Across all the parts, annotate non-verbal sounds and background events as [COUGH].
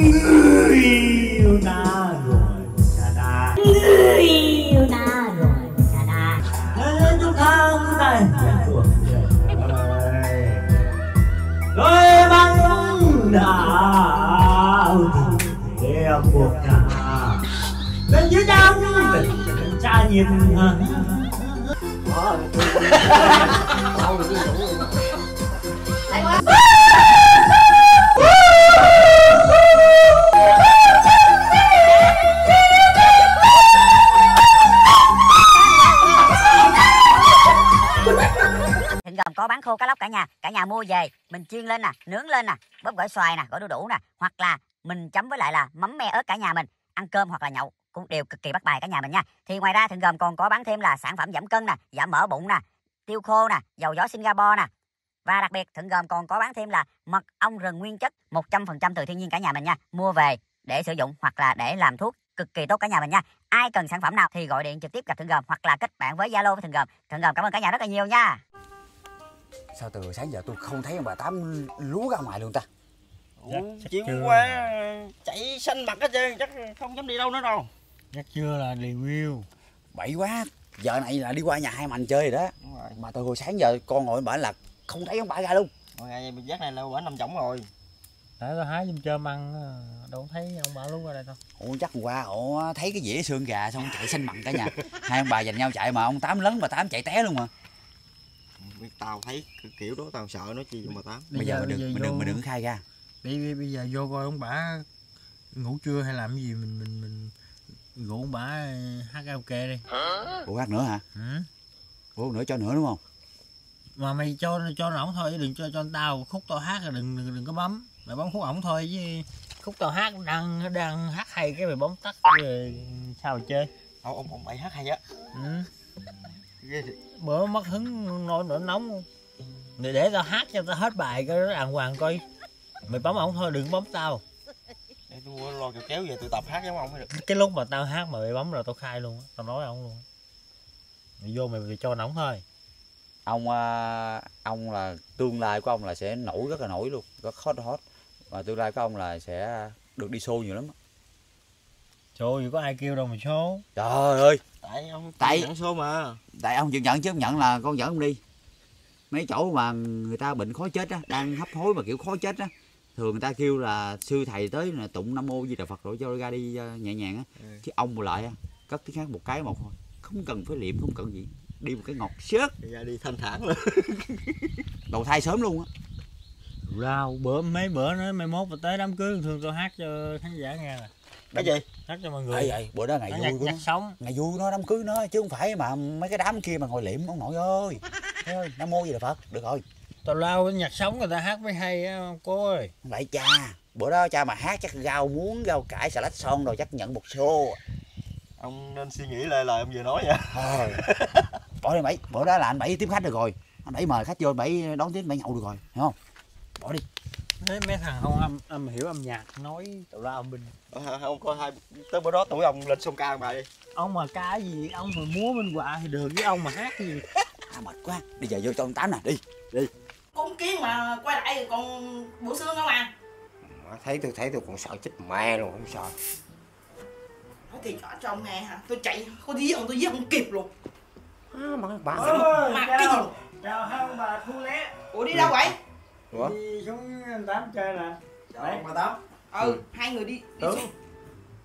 người yêu na rồi cha đa người yêu ta rồi cha đa Thế chúng ta ta thuộc rồi Đôi băng đạo theo cuộc cả Bên dưới trong tình cha nhìn. Gồm [LAUGHS] có bán khô cá lóc cả nhà. Cả nhà mua về, mình chiên lên nè, nướng lên nè, bóp gỏi xoài nè, gỏi đu đủ nè. Hoặc là mình chấm với lại là mắm me ớt cả nhà mình, ăn cơm hoặc là nhậu cũng đều cực kỳ bắt bài cả nhà mình nha. Thì ngoài ra thịnh gồm còn có bán thêm là sản phẩm giảm cân nè, giảm mỡ bụng nè, tiêu khô nè, dầu gió singapore nè. Và đặc biệt thịnh gồm còn có bán thêm là mật ong rừng nguyên chất 100% từ thiên nhiên cả nhà mình nha. Mua về để sử dụng hoặc là để làm thuốc cực kỳ tốt cả nhà mình nha. Ai cần sản phẩm nào thì gọi điện trực tiếp gặp thịnh gồm hoặc là kết bạn với zalo với thịnh gồm. Thịnh gồm cảm ơn cả nhà rất là nhiều nha sao từ sáng giờ tôi không thấy ông bà tám lúa ra ngoài luôn ta? Ủa, chiều hôm qua chạy xanh mặt hết trơn chắc không dám đi đâu nữa đâu. Chắc chưa là review bậy quá. Giờ này là đi qua nhà hai mạnh chơi rồi đó. Đúng rồi. Mà từ hồi sáng giờ con ngồi bển là không thấy ông bà ra luôn. Mọi ngày giác này là quả nằm trống rồi. Để tôi hái giùm chơm ăn đâu thấy ông bà lúc ở đây đâu. Ủa chắc hôm qua ủa thấy cái dĩa xương gà xong chạy xanh mặn cả nhà. Hai ông bà giành nhau chạy mà ông tám lớn mà tám chạy té luôn mà tao thấy kiểu đó tao sợ nó chi mà tao bây giờ mình đừng mình đừng mình đừng khai ra đi bây giờ vô coi ông bà ngủ trưa hay làm cái gì mình mình mình rủ ông bà hát karaoke đi ủa hát nữa hả ừ. ủa nữa cho nữa đúng không mà mày cho cho nó ổng thôi chứ đừng cho cho tao khúc tao hát rồi đừng đừng, đừng có bấm mày bấm khúc ổng thôi chứ khúc tao hát đang đang hát hay cái mày bấm tắt rồi sao mà chơi ông ông ông bậy hát hay á ừ. Bữa mất hứng nổi nổi nóng. Không để để tao hát cho tao hết bài cái đàng hoàng coi. Mày bấm ổng thôi đừng bấm tao. Để tôi lo kẹo kéo về tôi tập hát giống ông mới được. Cái lúc mà tao hát mà mày bấm rồi tao khai luôn tao nói ông luôn. Mày vô mày, mày cho ổng thôi. Ông à, ông là tương lai của ông là sẽ nổi rất là nổi luôn rất hot hot. Và tương lai của ông là sẽ được đi show nhiều lắm trời ơi có ai kêu đâu mà số trời ơi tại ông Tại- nhận số mà. Tại ông chịu nhận chứ không nhận là con dẫn ông đi. Mấy chỗ mà người ta bệnh khó chết á đang hấp hối mà kiểu khó chết á thường người ta kêu là sư thầy tới là tụng nam mô di đà phật rồi cho ra đi ờ, nhẹ nhàng á. Ừ. chứ ông lại á cất tiếng hát một cái một thôi. Không cần phải liệm không cần gì. Đi một cái ngọt xớt ra đi thanh thản luôn. [LAUGHS] Đầu thai sớm luôn á. Rau bữa mấy bữa nữa mai mốt mà tới đám cưới thường tao hát cho khán giả nghe nè cái gì hát cho mọi người. Vậy vậy bữa đó ngày nó vui nhạc, của nó nhạc sống. Ngày vui của nó đám cưới nó chứ không phải mà mấy cái đám kia mà ngồi liệm ông nội ơi. Thấy ơi nam mô di đà phật được rồi. Tao lao cái nhạc sống người ta hát mới hay á cô ơi. Phải cha bữa đó cha mà hát chắc rau muống rau cải xà lách son rồi chắc nhận một xô. Ông nên suy nghĩ lại lời ông vừa nói nha Thôi. bỏ đi bảy bữa đó là anh bảy tiếp khách được rồi. Anh bảy mời khách vô anh bảy đón tiếp bảy nhậu được rồi hiểu không? Bỏ đi mấy, mấy thằng không âm, âm hiểu âm nhạc nói tào lao âm binh Ờ, ông coi hai tới bữa đó tuổi ông lên sông ca bài đi. Ông mà ca cái gì ông mà múa minh họa thì được với ông mà hát gì. [LAUGHS] À, mệt quá. Bây giờ vô cho ông tám nè đi con kiến mà quay lại thì còn bộ xương không à? Thấy tôi thấy tôi còn sợ chết mẹ luôn không sợ. Nói thiệt cho, cho ông nghe hả? Tôi chạy có giết ông tôi giết không kịp luôn. À, mà bà mà cái gì? chào hai ông bà thu lé. Ủa đi đâu vậy Ủa? đi xuống tám chơi nè. Đấy. bà tám. Ừ hai người đi đi Tưởng. xuống.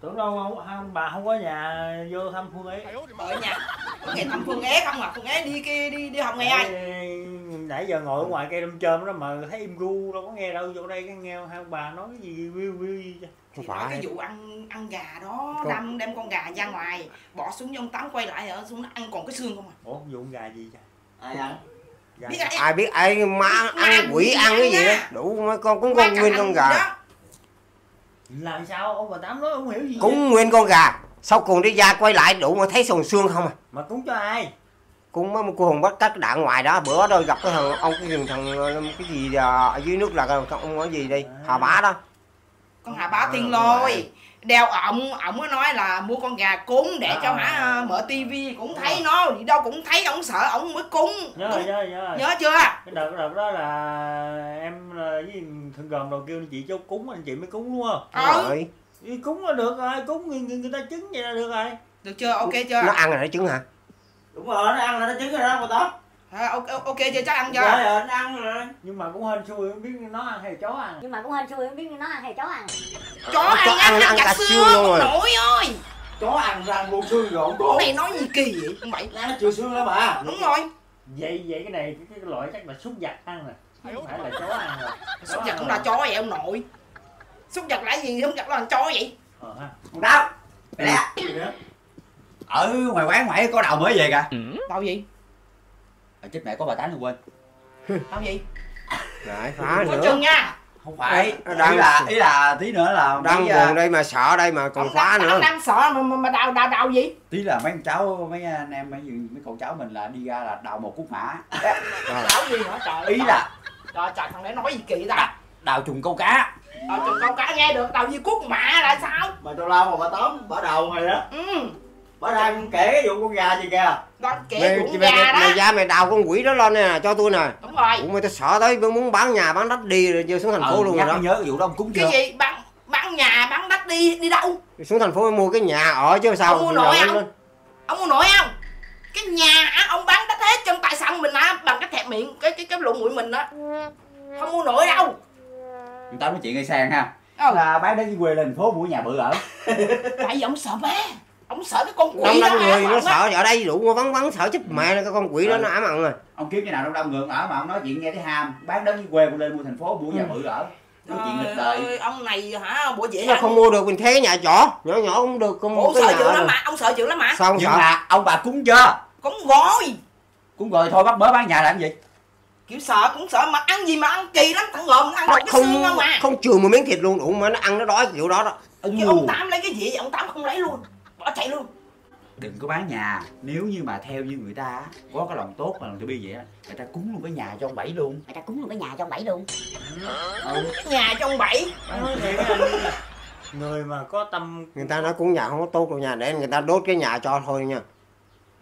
Tưởng đâu không bà không có nhà vô thăm thu lé ở nhà có nghe thăm phương ghé không à? Phương ghé đi kia đi đi học ngày ai? nãy giờ ngồi ở ngoài cây đâm chơm đó mà thấy im ru đâu có nghe đâu vô đây cái nghe hai ông bà nói cái gì view view gì không nói cái phải vụ ăn ăn gà đó Con- đâm đem con gà ra ngoài bỏ xuống trong tắm quay lại ở xuống nó ăn còn cái xương không à? Ủa vụ gà gì vậy? Ai ăn biết gì? ai ai biết ai má Ma ăn quỷ ăn cái gì đó? Đủ mấy con cũng con nguyên con gà. làm sao? Ông bà tám nói không hiểu gì vậy? cũng nguyên con gà. Sau cùng đi ra quay lại đủ mà thấy sồn xương không à? Mà cúng cho ai? Cũng mới một cô hùng bắt cắt đạn ngoài đó. Bữa đó gặp cái thằng ông cái thằng, thằng cái gì à, ở dưới nước là ông nói gì đi hà bá đó con hà bá tiên lôi. đeo ổng ổng mới nói là mua con gà cúng để cho hả mở tivi cũng thấy nó đi đâu cũng thấy ổng sợ ổng mới cúng nhớ rồi nhớ rồi nhớ. Nhớ chưa? Cái đợt đợt đó là em là với thằng gồm đầu kêu chị cho cúng anh chị mới cúng đúng không? Ừ. Rồi đi cúng là được rồi cúng người, người, người ta chứng vậy là được rồi. Được chưa? Ok chưa? nó ăn rồi nó trứng hả? Đúng rồi nó ăn là nó trứng rồi đó mà tóm à, ok ok chưa chắc ăn chưa? Rồi rồi nó ăn rồi. Nhưng mà cũng hên xui không biết nó ăn hay chó ăn. Nhưng mà cũng hên xui không biết nó ăn hay chó ăn. Chó ăn chó ăn- ăn, ăn cả xương luôn rồi. nổi ơi. Chó ăn răng luôn xương rồi không này nói gì kỳ vậy? Con bảy nó chừa xương lắm mà đúng rồi. Vậy vậy cái này cái, cái loại chắc là súc vật ăn nè không phải là chó ăn rồi. Súc vật cũng là chó vậy ông nội. Súc vật là gì súc vật là chó vậy? Ờ ha. Đau. Mày lẹ Ở ngoài quán ngoại có đầu mới về kìa. Đâu gì Ở chết mẹ có bà tán rồi quên. [LAUGHS] Đâu gì? Lại phá có nữa. chừng nha. Không phải. Nó đang- Ý là ý là tí nữa là đang mấy, à, buồn đây mà sợ đây mà còn phá nữa. Đang sợ mà, mà, mà đào đào đào gì? Tí là mấy cháu Mấy anh em mấy, mấy con cháu mình là đi ra là đào một cúc mã. Đào gì nữa trời Ý là trời. Trời thằng đấy nói gì kỳ ta? Đào trùng câu cá. Đào chừng câu cá nghe được đào gì cút mạ là sao? Mà tao lao mà bà tóm bà đầu mày đó ừ bà đang kể cái vụ con gà gì kìa. Đó kẻ mày, cũng mày, gà mày, mày đó ra mày đào con quỷ đó lên nè cho tôi nè. Đúng rồi. Ủa mày tao sợ tới muốn bán nhà bán đất đi rồi vô xuống thành phố ừ, luôn nhắc rồi đó nhớ cái vụ đó ông cúng chưa? cái gì? Bán bán nhà bán đất đi đi đâu? Xuống thành phố mua cái nhà ở chứ sao Ông mua lên- không? lên. ông muốn nổi không? Cái nhà á, ông bán đất hết chân tại sao mình á bằng cái thẹt miệng cái cái cái lụng mũi mình á. Không mua nổi đâu. Người ta nói chuyện ngay sang ha. Ừ. Là bán đến quê lên thành phố mua nhà bự ở. Tại vì ông sợ ma ông sợ cái con đông quỷ đó đông người nó ông sợ ở đây đủ vắng vắng sợ chết mẹ nó cái con quỷ đó Ừ. nó ám ẩn rồi Ông kiếm cái nào đông đông ngượng ở mà ông nói chuyện nghe thấy ham Bán đến quê lên mua thành phố mua nhà bự ở. Nói chuyện đời. ông này hả bộ dễ không mua được mình thế cái nhà trọ nhỏ nhỏ không được không mua cái sợ dữ lắm mà ông sợ dữ lắm mà. Sao Nhưng sợ? mà ông bà cúng chưa cũng rồi Cúng rồi thôi bắt bớ bán nhà làm gì? Kiểu sợ cũng sợ mà ăn gì mà ăn kỳ lắm thằng ngồm ăn được cái xương không không à. không chừa một miếng thịt luôn đủ mà nó ăn nó đói kiểu đó đó. Cái ông tám lấy cái gì vậy? Ông tám không lấy luôn bỏ chạy luôn. Đừng có bán nhà. Nếu như mà theo như người ta á, có cái lòng tốt mà lòng từ bi vậy á người ta cúng luôn cái nhà cho ông bảy luôn. Người ta cúng luôn cái nhà cho ông Bảy luôn. Nhà trong bảy. Nói thiệt anh, người mà có tâm người ta nói cũng nhà không có tốt đâu nhà để người ta đốt cái nhà cho thôi nha.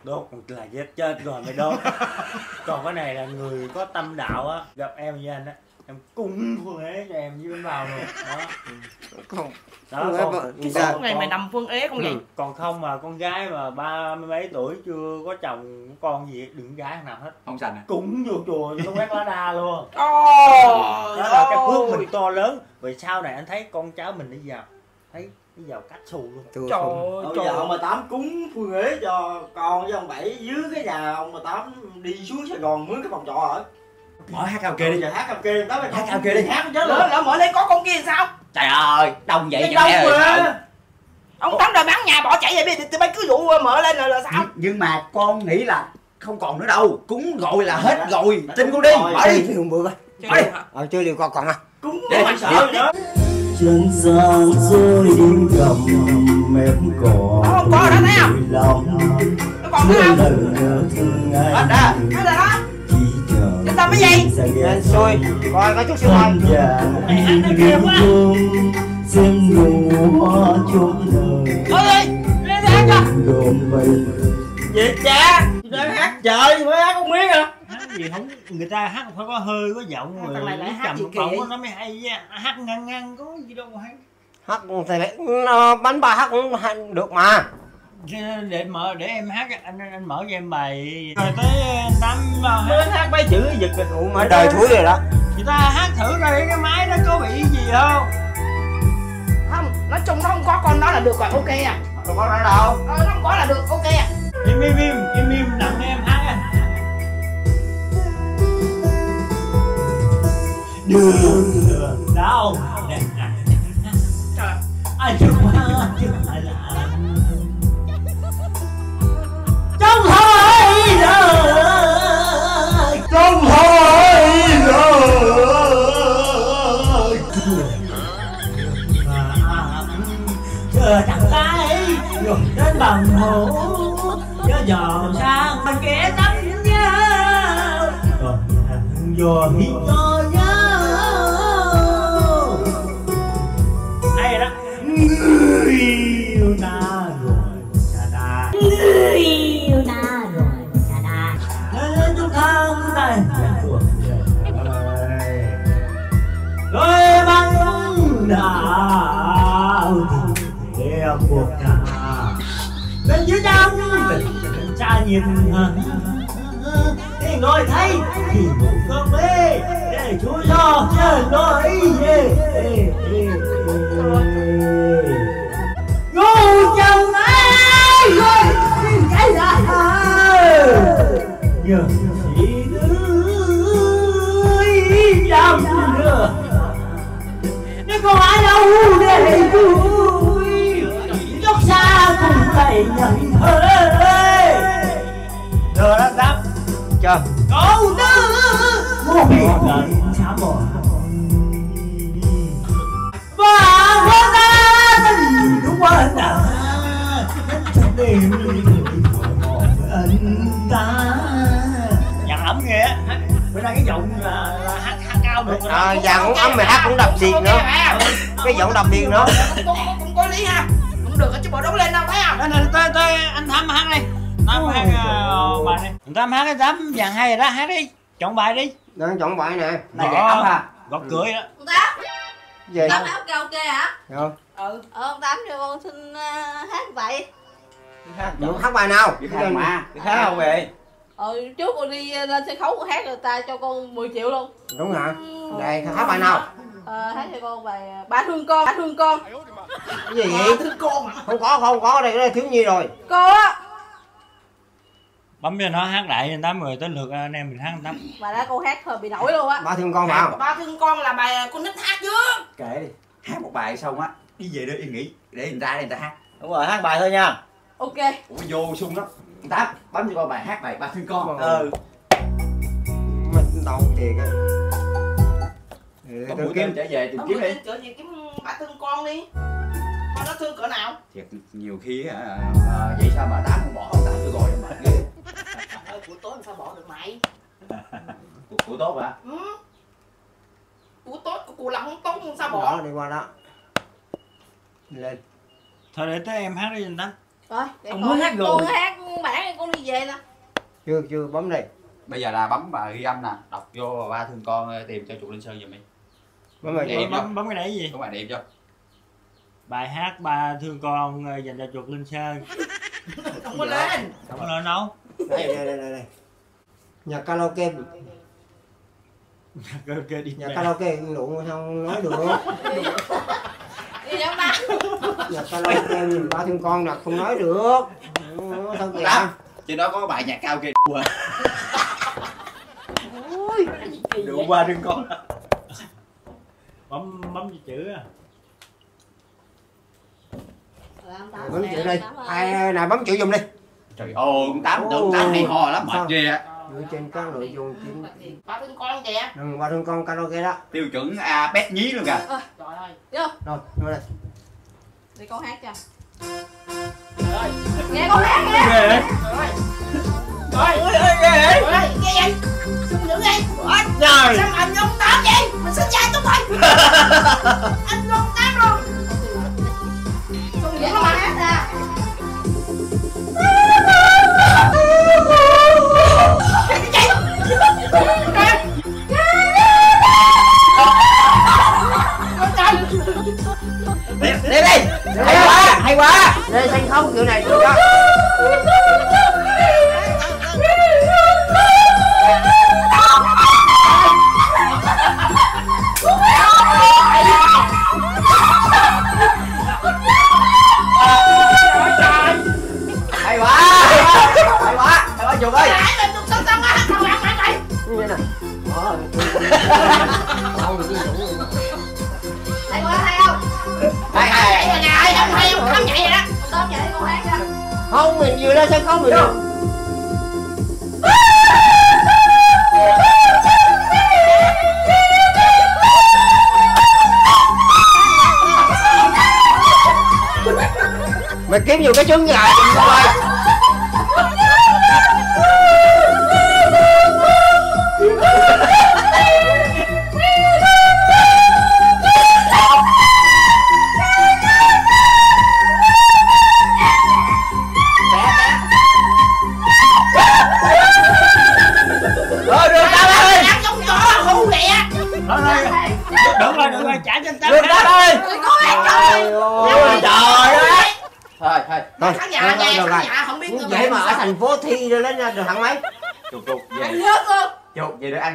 Đốt là chết chết rồi mày đốt. [LAUGHS] Còn cái này là người có tâm đạo á gặp em với anh á em cung phương ế cho em với bánh bao luôn. Đó. Không đó còn, vợ- cái số này mày nằm phương ế không vậy? Ừ. còn không mà con gái mà ba mươi mấy tuổi chưa có chồng con gì đừng gái nào hết. Không sành à? Cũng vô chùa nó quét lá đa luôn. Trời đó là cái phước mình to lớn. Vì sau này anh thấy con cháu mình đi vào thấy đi vào cách xù luôn. Tôi Trời ơi, bây giờ trời ông bà tám cúng phương ế cho con với ông bảy dưới cái nhà ông bà tám đi xuống sài gòn mướn cái phòng trọ ở mở hát karaoke đi giờ hát karaoke tám Hát karaoke đi. hát chết lỡ rồi lỡ mở đây có con kia sao? Trời ơi đông vậy đông mẹ ơi ông tám rồi bán nhà bỏ chạy vậy giờ tụi bay cứ dụ mở lên là, là sao? Nhưng, mà con nghĩ là không còn nữa đâu. Cúng rồi là hết rồi. Đã tin con đi. rồi. mở chơi đi liều bữa coi Chơi ờ chơi liều con còn à. Cúng mà đi, sợ nữa. Chân gian rồi đêm cầm em cỏ Nó không có đó thấy không? lòng. Nó còn nữa không? hết ra nó là đó Để làm cái gì? lên xôi coi có chút xíu thôi. Xuân vàng đêm hương xem nụ hoa chốn đời thôi đi lên đi ăn cho Việt cha? Đang hát trời mới hát không biết hả? Hát gì không người ta hát phải có hơi có giọng rồi lại nó hát trầm gì kỳ bổng vậy? nó mới hay hát ngang ngang có gì đâu mà hay. Hát thì nó bánh ba hát cũng được mà để mở để em hát anh anh mở cho em bài rồi tới tám hát mới hát mấy chữ giật rồi Ủa mà đời thúi rồi đó. Người ta hát thử coi cái máy nó có bị gì không? Không nói chung nó không có con đó là được rồi ok à. Đâu có nói đâu. Ờ, nó không có là được ok à. Im im im im im nặng em hát à đường. Đường đâu nè trời. Anh chưa qua chưa đời nhìn. À. Đi ngồi thấy Thì một con bê. Để chú lo trên nỗi Ngu chồng ấy Rồi Cái là Nhờ chị ơi Dòng nữa. Nếu có ai đâu để vui Chốc xa cùng tay nhận hơi rồi đó đáp Chờ lần xa bỏ. Và hóa ra tình đúng quá đã Trong đêm anh ta. Nhạc ấm nghe Bữa nay cái giọng là, là hát, hát cao được rồi. à, Và cũng ấm mày hát cũng đập biệt nữa. Cái giọng đập biệt nữa. Cũng, có lý ha. Cũng được chứ bộ đóng lên đâu thấy không? Này, tới, tới anh Thắm hát đi Thắm hát bài đi Thắm hát cái Thắm vàng hay rồi đó, hát đi Chọn bài đi. Đang chọn bài nè. Này vậy ấm ha. Gọt cười đó. Ông Tám, Gì? Tám hát karaoke hả? Không Ừ. Ờ, ông Tám cho con xin uh, hát vậy Muốn hát bài nào? Hát mà hát không vậy Ừ, trước con đi uh, lên sân khấu con hát người ta cho con 10 triệu luôn. Đúng hả Đây hát bài nào? Ờ, hát cho con bài uh, Ba thương con, ba thương con. Cái gì vậy? Thương con Không có không có đây cái này thiếu nhi rồi. Cô á Bấm cho nó hát lại anh Tám rồi tới lượt anh em mình hát Tám. Bài đó con hát hơi bị nổi luôn á. Ba thương con phải không ba thương con là bài con nít hát chứ. Kệ đi hát một bài xong á đi về đó yên nghỉ để người ta để người ta hát. Đúng rồi hát bài thôi nha. Ok. Ủa vô sung lắm. Tám bấm cho con bài hát bài ba thương con. Ừ. Mình đau thiệt á. Để có tôi mũi kiếm. trở về tìm kiếm đi. cỡ gì kiếm ba thương con đi. Coi nó thương cỡ nào? Thiệt nhiều khi á à, vậy sao mà tám không bỏ ông tám cho rồi mệt sao bỏ được mày? [LAUGHS] Của, của tốt hả? Ừ. của tốt của cụ làm không tốt làm sao bỏ. Đó đi qua đó. Lên Thôi để tới em hát đi anh Tám Rồi, để con, muốn hát rồi. con hát bản con đi về nè. Chưa chưa bấm đi. Bây giờ là bấm bà ghi âm nè. Đọc vô ba thương con ờ, tìm cho chủ linh sơn giùm đi. Bấm rồi Em bấm, bấm cái này gì? Các bạn điệp cho bài hát ba thương con ờ, dành cho chuột linh sơn. [LAUGHS] Không có lên. Không có lên đâu. Đây đây đây đây Nhà karaoke. Ok đi Nhà karaoke lộn không nói được. Đi đâu ta Nhà karaoke nhìn ba thương con là không nói được. Sao kìa? Trên đó có bài nhạc cao kia đùa đủ ba thương con. Bấm bấm gì chữ à ông Bấm chữ đi. Ai nào bấm chữ giùm đi. Trời ơi ông tám tưởng tám hay ho lắm mệt ghê á Dựa trên các nội dung chính. Ba thương con kìa. Đừng ba thương con karaoke đó. Tiêu chuẩn a bét nhí luôn kìa. Ờ, trời ơi. Vô, Rồi vô đây. Để con hát cho. Trời ơi Nghe con hát nghe ghê trời ơi ơi ghê ơi nghe vậy? Xung dữ đi trời. Sao mà anh ông tám vậy? Mình xin trai chúng thôi [LAUGHS] thế này Đó Đâu được cái Thấy con hát hay không? hay hay Vậy là ngày không hay không không vậy rồi đó. Tám chạy con hát ra Không mình vừa lên sân khấu mình được Mày kiếm nhiều cái trứng gà giùm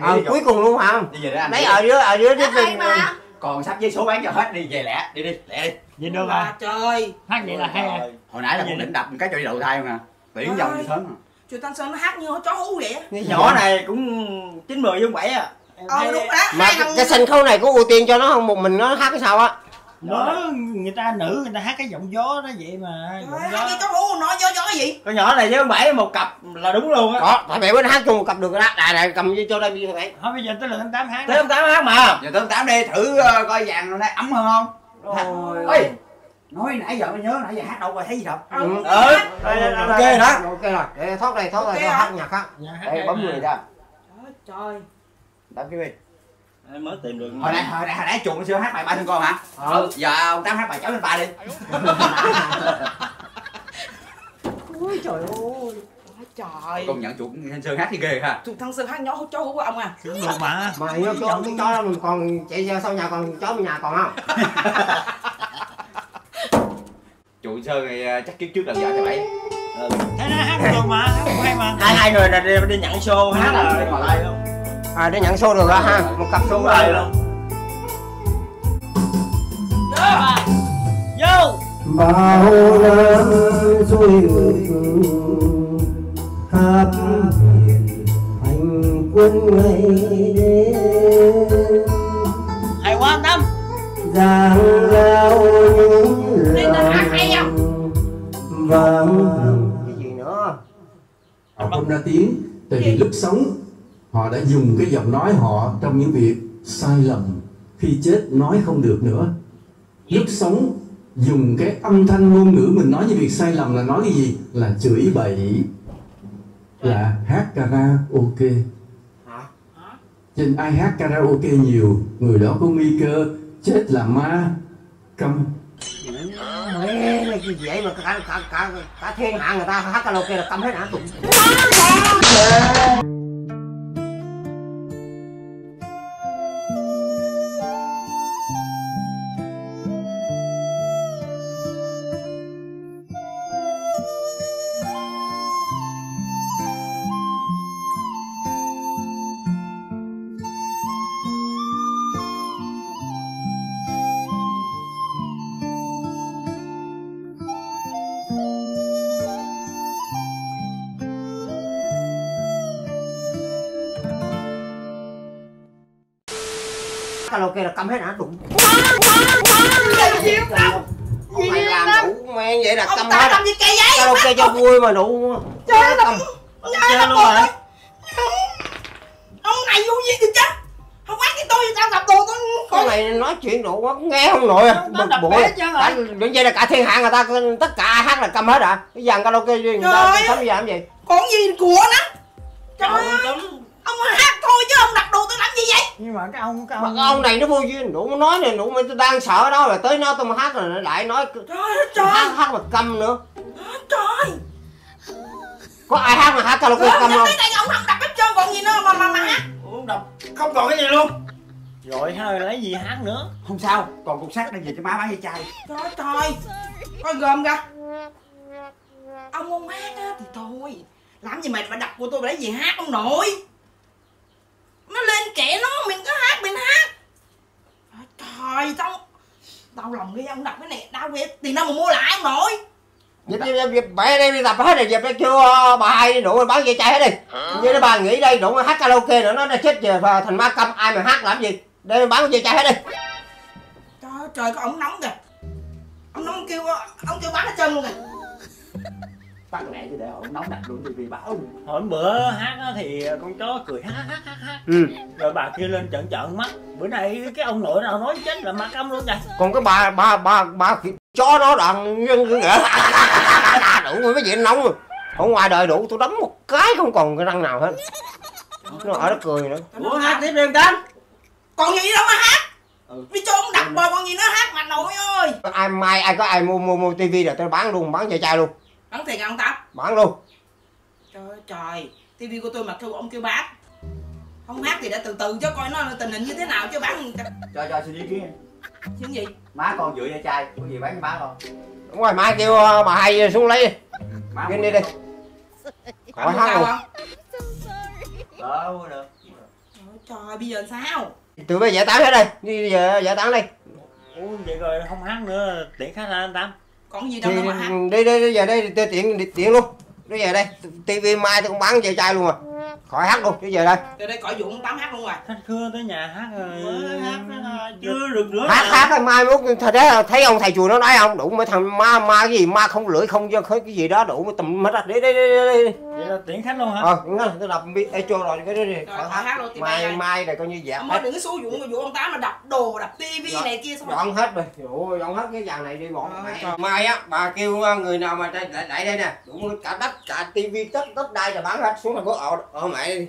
ờ cuối cùng luôn hả? Đi về để ăn lấy nghỉ. ở dưới ở dưới hay mà. còn sắp giấy số bán cho hết đi về lẹ. Đi đi lẹ đi. Vậy được Bà trời Hát vậy là hay à hồi nãy là con định đập một cái cho đi đầu thai không nè biển vòng như sớm Trời Thanh Sơn nó hát như chó hú vậy nhỏ này cũng chín mười với bảy à. Ờ đúng đó. Mà cái sân khấu này có ưu tiên cho nó không? Một mình nó hát cái sao á Nó người ta nữ người ta hát cái giọng gió đó vậy mà giọng hát gió chó hú nói gió gió cái gì? Con nhỏ này với bảy một cặp là đúng luôn á. Đó phải mẹ bên hát chung một cặp được rồi đó. Này này cầm cho đây đi vậy Thôi bây giờ tới lượt anh Tám hát Tới ông tám hát mà. Giờ tới tám đi thử ờ, coi vàng hôm nay ấm hơn không? Ôi nói nãy giờ mới nhớ nãy giờ hát đâu rồi thấy gì đâu. Ừ. Ừ. Ok đó. Ok rồi. Để thoát đây thoát đây hát nhạc hay bấm người ra Trời trời. Tám cái đi Em mới tìm được hồi nãy hồi nãy hồi nãy chuột xưa hát bài ba thương con hả? Ừ. giờ ông tám hát bài cháu lên ba đi. [LAUGHS] Ôi trời ơi. Trời. Công nhận chuột thanh sơn hát thì ghê ha. Tụi Thanh Sơn hát nhỏ chó hú của ông à. Được mà. Mà nhớ cho cái chó mình còn chạy ra sau nhà còn chó bên nhà còn không? [LAUGHS] Chuột sơn ờ, chắc kiếp trước làm vợ cho bảy Thế nó hát được mà Hát hay mà. Hai hai người này đi, đi nhận show hát là ngồi đây luôn à để nhận show được rồi ha. Một cặp Đúng rồi luôn Vô bao năm xuôi ngược hát hiền hành quân ngày đêm. Hay quá Tám giang lao những Đây là hát hay lòng vang. Cái gì nữa? Không ra tiếng tại vì lúc sống họ đã dùng cái giọng nói họ trong những việc sai lầm khi chết nói không được nữa. Lúc sống dùng cái âm thanh ngôn ngữ mình nói những việc sai lầm là nói cái gì? Là chửi bậy. Là hát karaoke. Nên ai hát karaoke nhiều người đó có nguy cơ chết là ma. Câm. Mẹ mày gì vậy mà cả cả cả cả thiên hạ người ta hát karaoke là câm hết hả karaoke là câm hết hả đụng mày làm đủ men vậy là Ông câm ta hết làm karaoke cho vui mà đủ Chơi câm Chơi luôn hả Ông này vô gì thì chứ Không quát cái tôi tao gặp đồ tôi con này nói chuyện đủ quá nghe không nổi à bực đập bội bể chứ vậy là cả thiên hạ người ta tất cả ai hát là câm hết à cái dàn karaoke gì người ta sống bây giờ làm gì Còn gì của nó Trời ơi Ông hát thôi chứ ông gì vậy? Nhưng mà cái ông cái mà ông cái ông này nó vô duyên đủ nói này đủ mà tôi đang sợ đó là tới nó tôi mà hát rồi nó lại nói Trời ơi trời. Hát hát mà câm nữa. Trời. Có ai hát mà hát karaoke câm không? cái này ông không đặt hết trơn còn gì nữa mà mà mà hát? Uống độc Không còn cái gì luôn. Rồi thôi lấy gì hát nữa? Không sao còn cục sắt đây về cho má bán dây chai Trời ơi, trời. Coi gồm kìa Ông không hát á thì thôi. Làm gì mày phải đặt của tôi mà lấy gì hát ông nội lên kệ nó mình có hát mình hát. Trời, tao Đau lòng ghê ông đặt cái này. Đau ghê Tiền đâu mà mua lại ông nội dịp dịp dịp đây đi tập hết rồi dịp đây chưa bà hai đủ rồi bán dây chai hết đi. Với nó bà nghĩ đây đủ hát karaoke nữa nó đã chết giờ và thành ma câm ai mà hát làm gì? Đây bán dây chai hết đi. Trời ơi, trời có ông nóng kìa. Ông nóng kêu Ông kêu bán hết trơn luôn kìa bắt lẹ chứ để ổng nóng đặt luôn vì báo Hồi bữa hát á thì con chó cười hát hát hát hát ừ. Rồi bà kia lên trợn trợn mắt. Bữa nay cái ông nội nào nói chết là ma câm luôn kìa. Còn cái bà bà bà bà chó [LAUGHS] nó đoạn nhân cứ nghĩa. Đủ mấy chuyện nóng rồi. Ở ngoài đời đủ tôi đấm một cái không còn cái răng nào hết. Nó ở đó cười nữa. Ủa hát tiếp đi tám. Còn gì đâu mà hát? Ừ. Đi cho ông đặt bò còn gì nữa hát mà nội ơi. Ai mai ai có ai mua mua mua tivi rồi tôi bán luôn bán chai chai luôn Bán tiền ông Tám bán luôn. Trời ơi trời tivi của tôi mà kêu ông kêu bán Không hát thì để từ từ chứ coi nó tình hình như thế nào chứ bán cho cho xin ý kiến. Chứ gì? Má con dựa dây chai có gì bán cho má con. Ngoài mai kêu ờ, bà hai xuống lấy. Đi Vinh đi đi khỏi Không hát luôn không? Đâu được Trời bây giờ sao? tụi bây giải tán hết đây. Đi về giải tán đi Ủa vậy rồi không hát nữa tiện khác là anh Tám Còn gì thì đâu đâu mà hát đi đi đi về đây tiện tiện luôn. Đi về đây tivi mai tôi cũng bán về chai luôn à khỏi hát luôn đi về đây. Từ đây cõi dụng tám hát luôn rồi. Khách khưa tới nhà hát rồi hát chưa được nữa hát hát cái mai mốt thật đấy thấy ông thầy chùa nó nói không? Đủ mấy thằng ma ma cái gì ma không lưỡi không cho cái gì đó đủ mới tùm hết á. Đi đi đi đi đi. Vậy là tiện khách luôn hả? ờ nghe tôi đọc bi ê cho rồi cái đó đi. Rồi khỏi hát. hát luôn mai mai này coi như dẹp hết. đừng có xúi dụng vụ ông tám mà đập đồ, đập tivi Rồi, này kia xong rồi. dọn hết rồi. Ôi dọn hết cái vàng này đi bọn Ờ, mai á bà kêu uh, người nào mà đây lại đây nè. Đủ cả đất cả tivi tất tất đai là bán hết xuống thành phố ở ở mẹ? Đi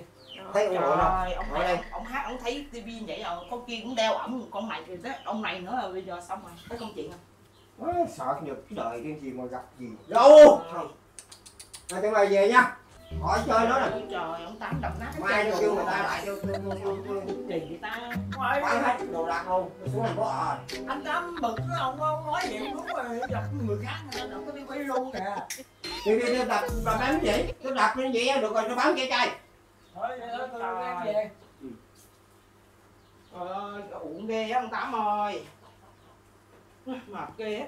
thấy ông nội đâu ông này ông, ông hát ông thấy tivi vậy rồi con kia cũng đeo ẩm con này rồi đó ông này nữa rồi bây giờ xong rồi có công chuyện không sợ nhật cái đời cái gì mà gặp gì. Đâu? Không thôi tụi mày về nha. Khỏi chơi nữa Ôi trời ông tám đập nát mai rồi. kêu người ta lại cho Kỳ vậy ta. Bán hết đồ đạc luôn xuống thành phố ở anh tám bực ông ông nói vậy đúng rồi gặp người khác người ta đừng có đi quay luôn kìa đi đi đập bà bán cái gì? Tôi đập cái gì được rồi tôi bán cái chai. Thôi tôi đem về. Trời ơi uổng ghê á ông tám ơi. Mệt ghê á